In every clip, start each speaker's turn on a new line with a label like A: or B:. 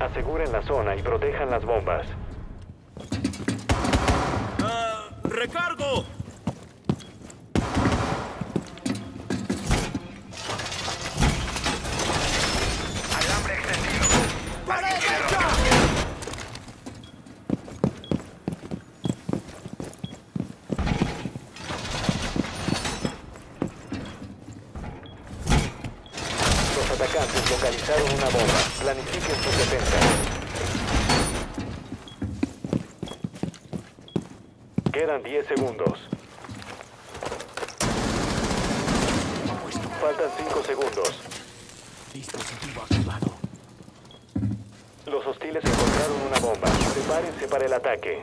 A: Aseguren la zona y protejan las bombas.
B: Ah, ¡Recargo!
C: Alambre extendido.
B: ¡Para derecha!
A: Los atacantes localizaron una bomba. Planifiquen sus defensas. Quedan 10 segundos. Faltan 5 segundos.
B: Dispositivo activado.
A: Los hostiles encontraron una bomba. Prepárense para el ataque.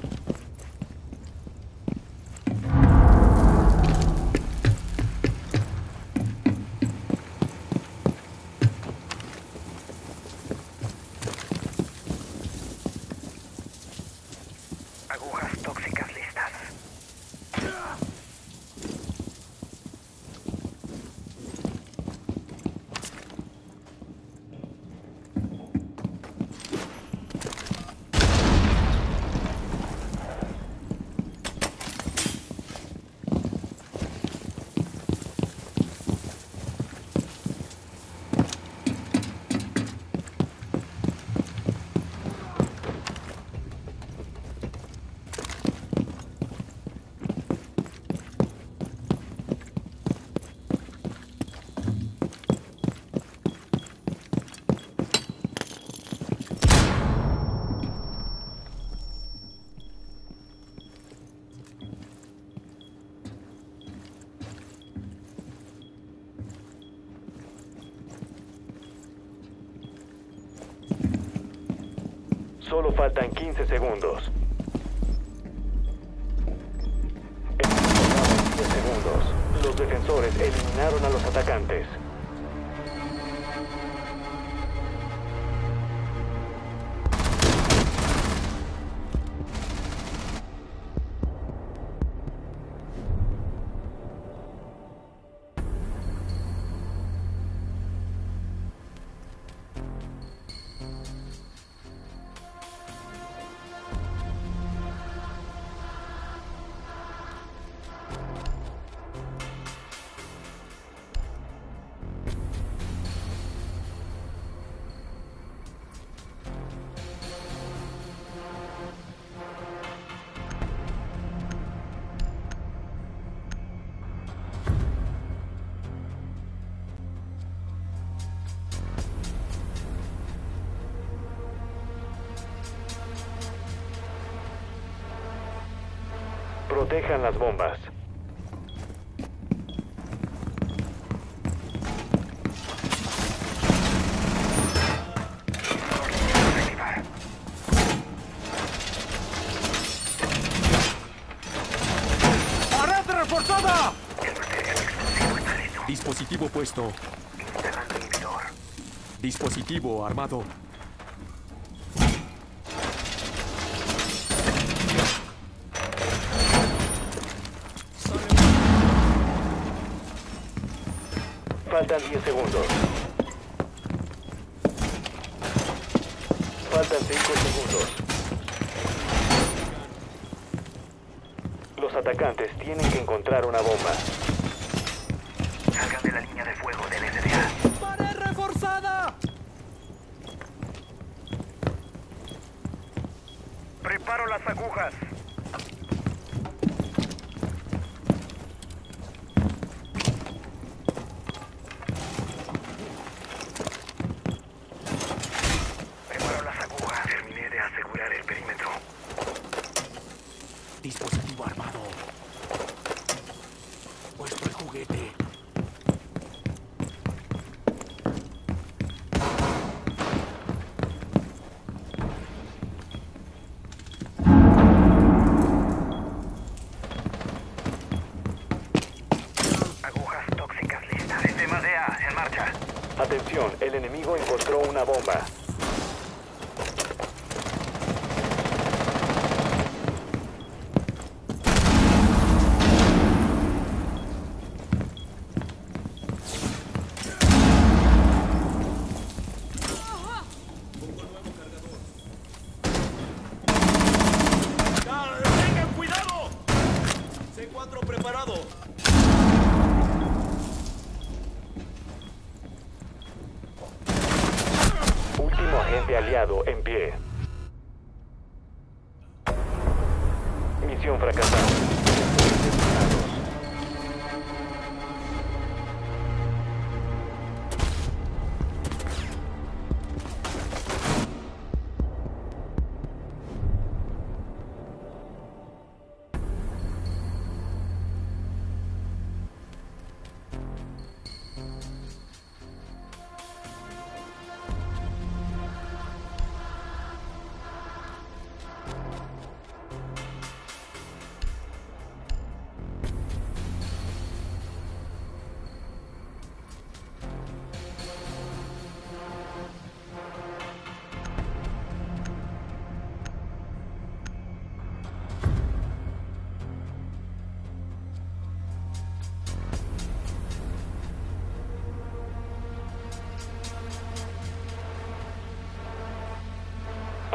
A: Solo faltan 15 segundos. En 10 segundos, los defensores eliminaron a los atacantes. Protejan las bombas.
B: ¡Pared reforzada!
C: El material explosivo está listo.
B: Dispositivo puesto. Dispositivo armado.
A: Faltan 10 segundos. Faltan 5 segundos. Los atacantes tienen que encontrar una bomba.
C: Salgan de la línea de fuego del SDA.
B: ¡Pared reforzada!
C: Preparo las agujas.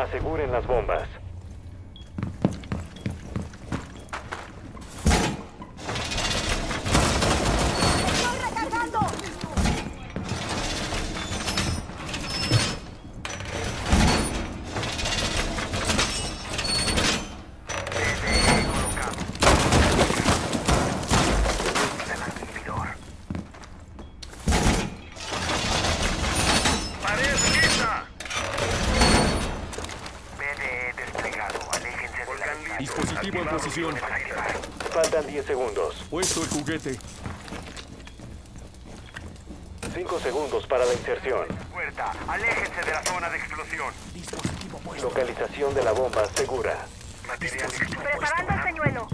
A: Aseguren las bombas.
D: ¡Estoy recargando!
C: colocado. Del inhibidor. ¡Pared lista! BDE desplegado. Aléjense de la línea.
B: Dispositivo en posición.
A: Faltan 10 segundos.
B: Puesto el juguete.
A: 5 segundos para la inserción.
C: Puerta. Aléjense de la zona de explosión.
B: Dispositivo puesto.
A: Localización de la bomba segura.
C: Material
D: Preparando el señuelo.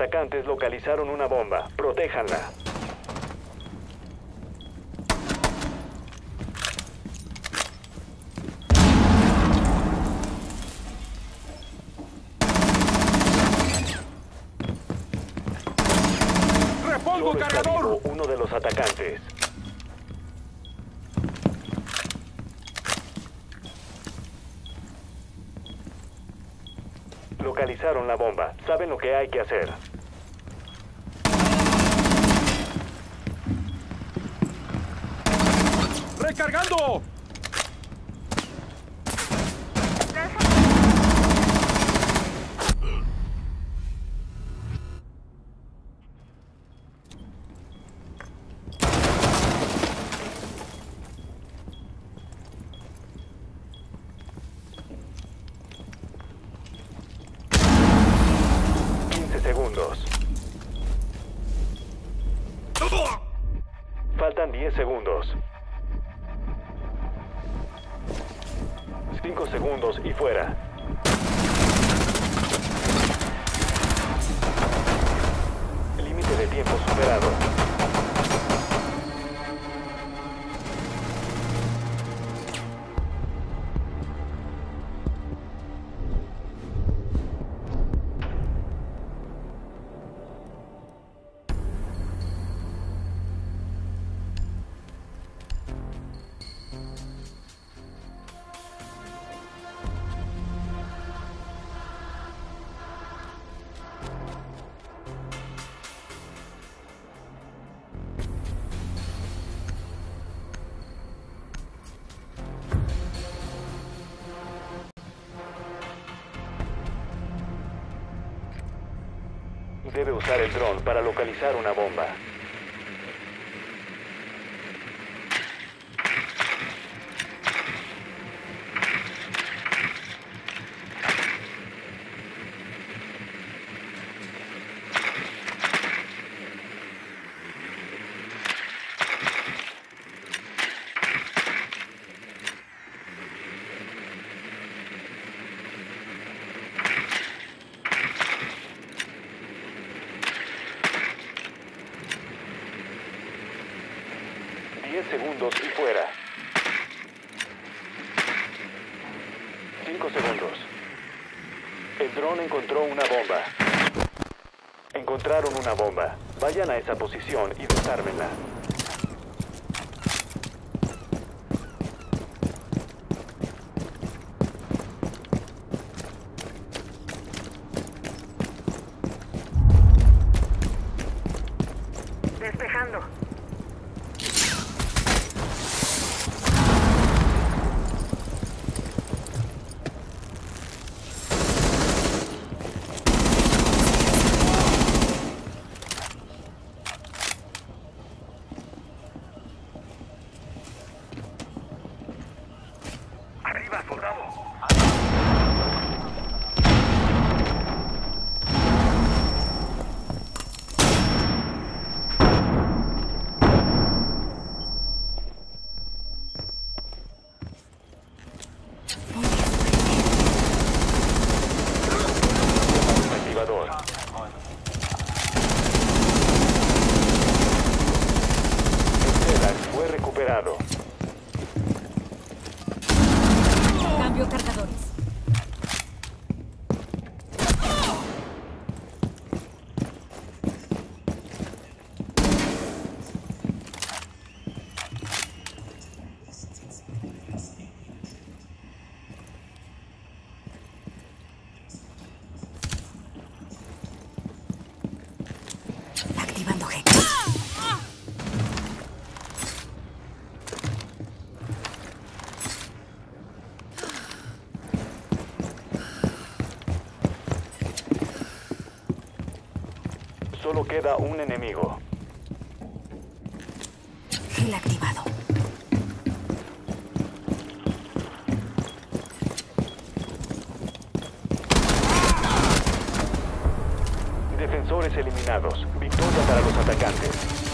A: Atacantes localizaron una bomba. Protéjanla.
B: ¡Repongo cargador!
A: uno de los atacantes. Localizaron la bomba. Saben lo que hay que hacer.
B: ¡Recargando!
A: Debe usar el dron para localizar una bomba. Diez segundos y fuera. Cinco segundos. El dron encontró una bomba. Encontraron una bomba. Vayan a esa posición y desármenla. Solo queda un enemigo.
D: Gel activado.
A: Defensores eliminados. Victoria para los atacantes.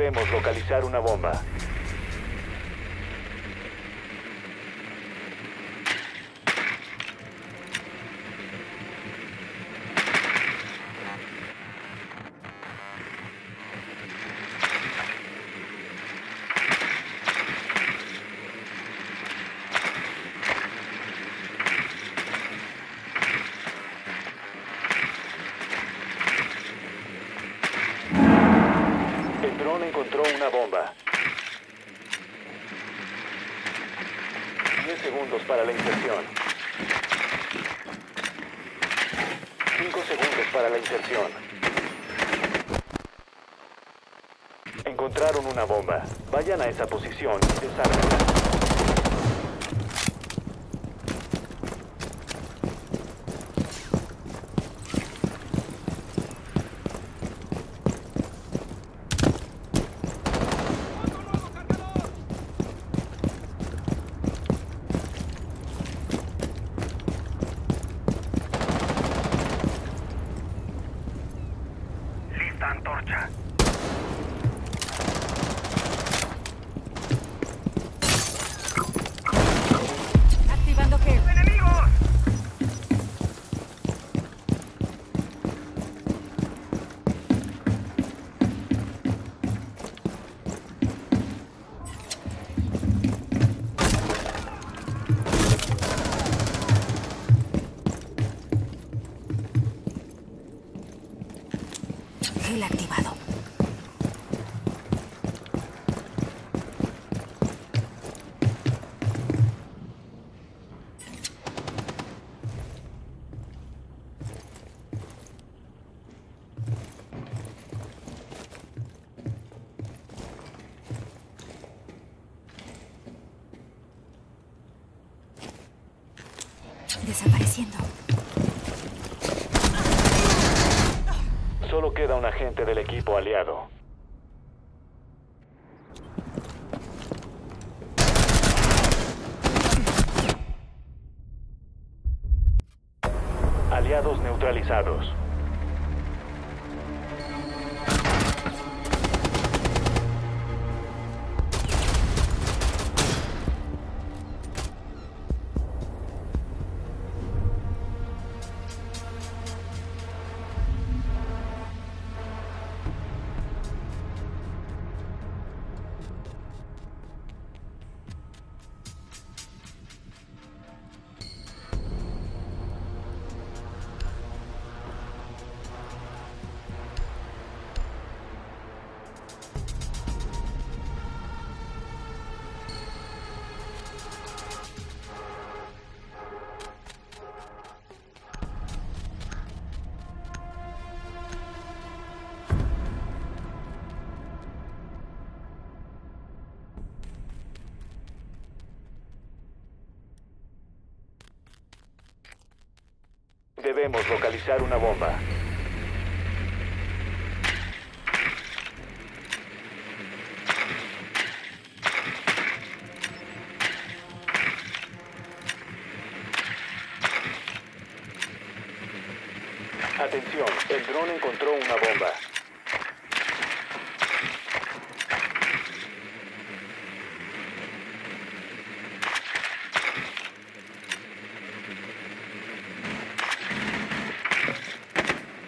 A: Debemos localizar una bomba. El dron encontró una bomba. 10 segundos para la inserción. 5 segundos para la inserción. Encontraron una bomba. Vayan a esa posición y desármenla.
D: Desapareciendo.
A: Solo queda un agente del equipo aliado. Aliados neutralizados. Debemos localizar una bomba. Atención, el dron encontró una bomba.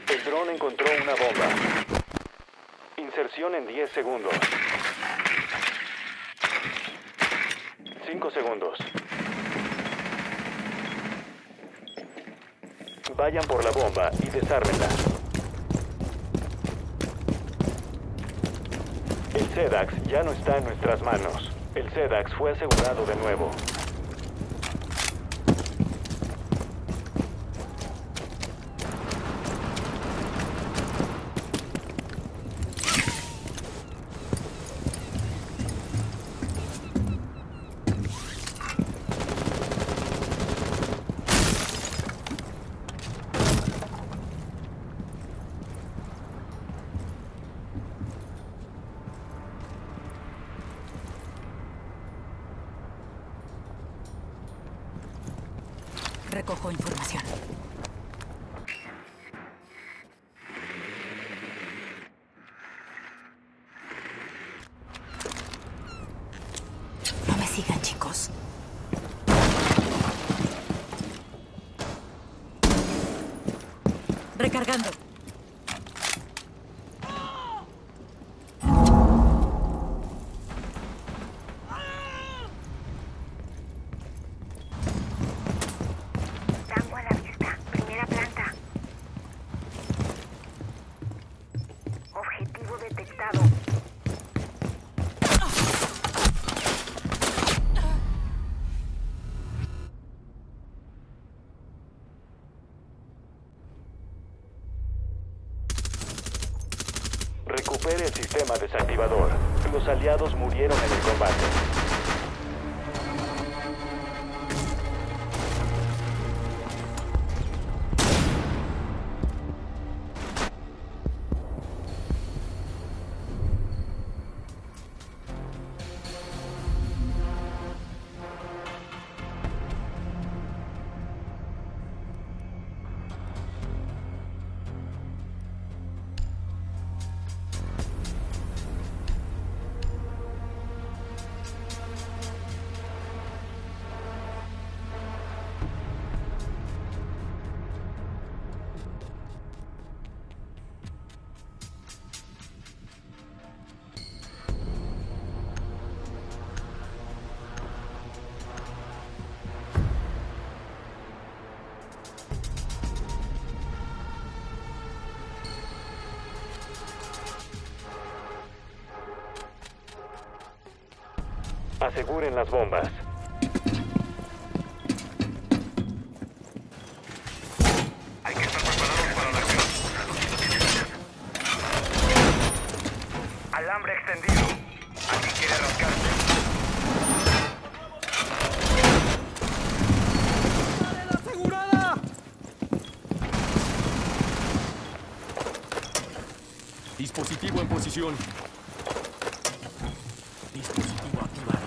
A: El dron encontró una bomba. Inserción en 10 segundos. 5 segundos. Vayan por la bomba y desármenla. El SEDAX ya no está en nuestras manos. El SEDAX fue asegurado de nuevo.
D: Recargando.
A: Desactivador. Los aliados murieron en el combate. Aseguren las bombas.
C: Hay que estar preparados para la acción. Alambre extendido. ¿Alguien quiere
B: asegurada! Dispositivo en posición. Dispositivo activado.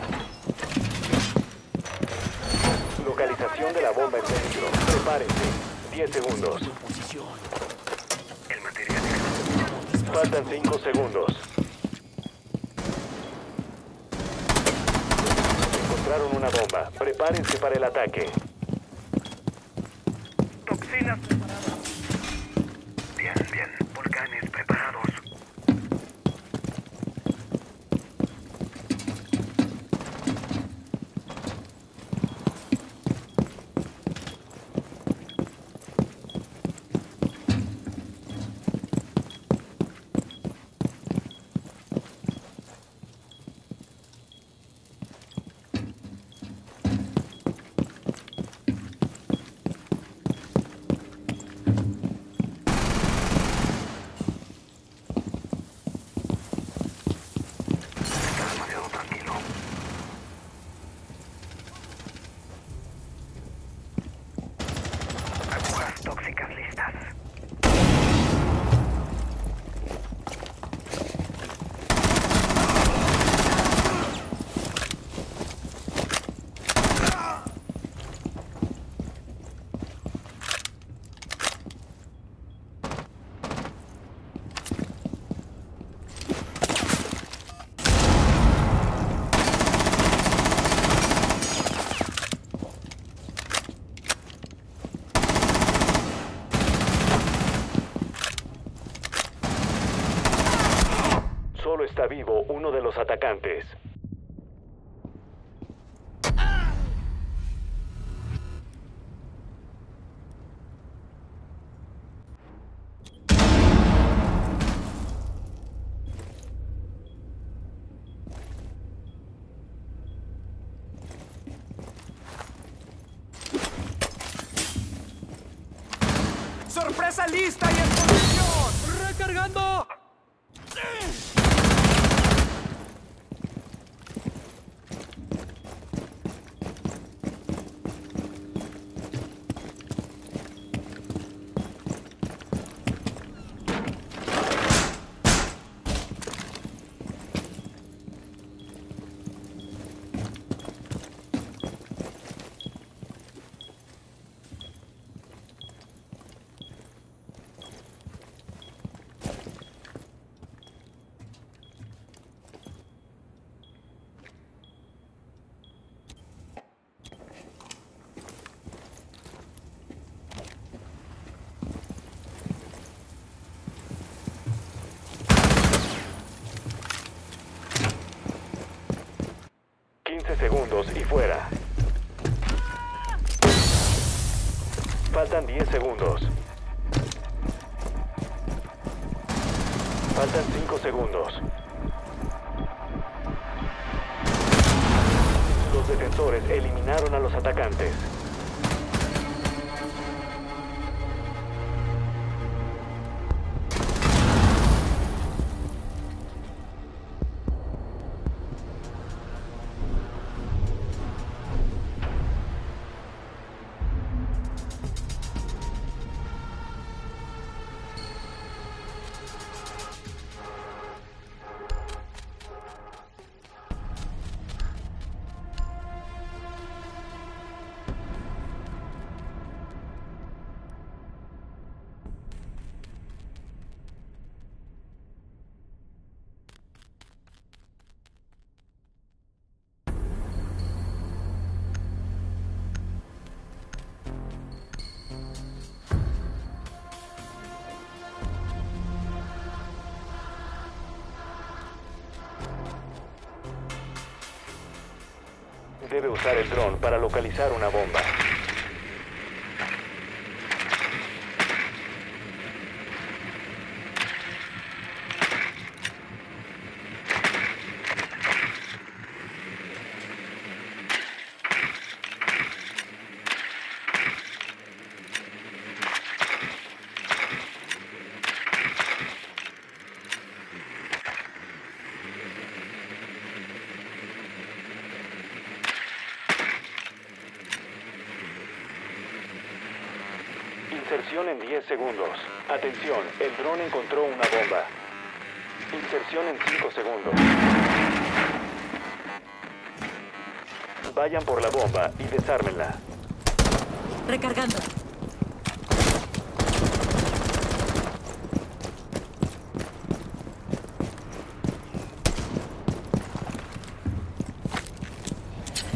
A: Localización de la bomba en peligro. Prepárense. 10 segundos.
C: El material
A: Faltan 5 segundos. Encontraron una bomba. Prepárense para el ataque. Vivo uno de los atacantes.
B: ¡Sorpresa lista y en posición! ¡Recargando!
A: Faltan 10 segundos. Faltan 5 segundos. Los defensores eliminaron a los atacantes. Debe usar el dron para localizar una bomba. Inserción en 10 Atención, el dron encontró una bomba. Inserción en 5 segundos. Vayan por la bomba y desármenla.
D: Recargando.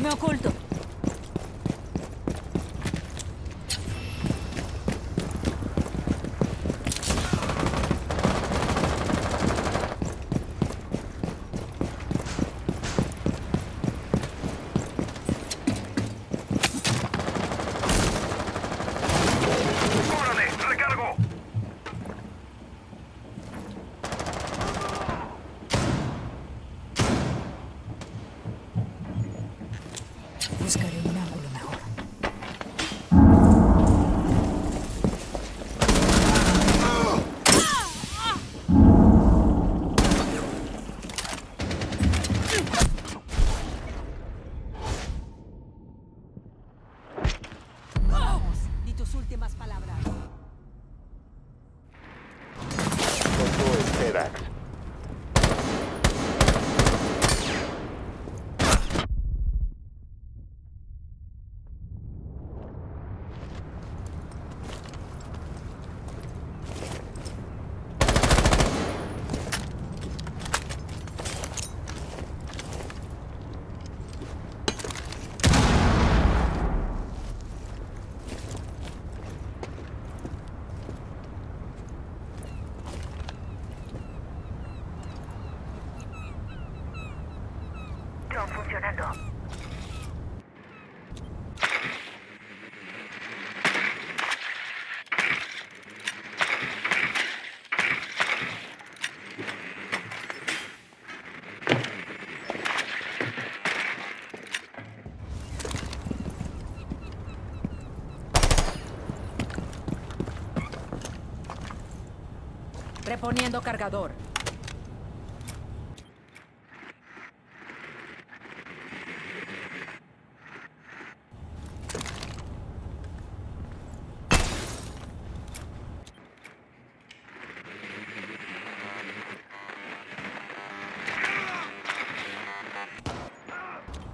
D: Me oculto. Reponiendo cargador.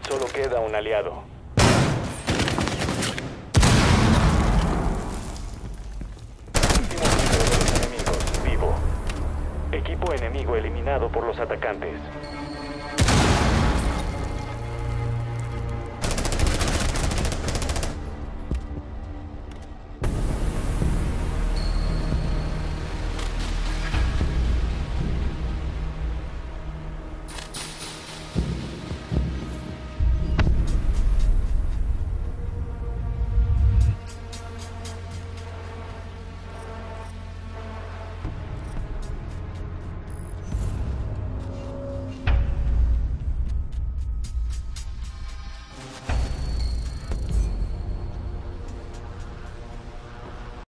A: Solo queda un aliado. Último miembro de los enemigos, vivo. Enemigo eliminado por los atacantes.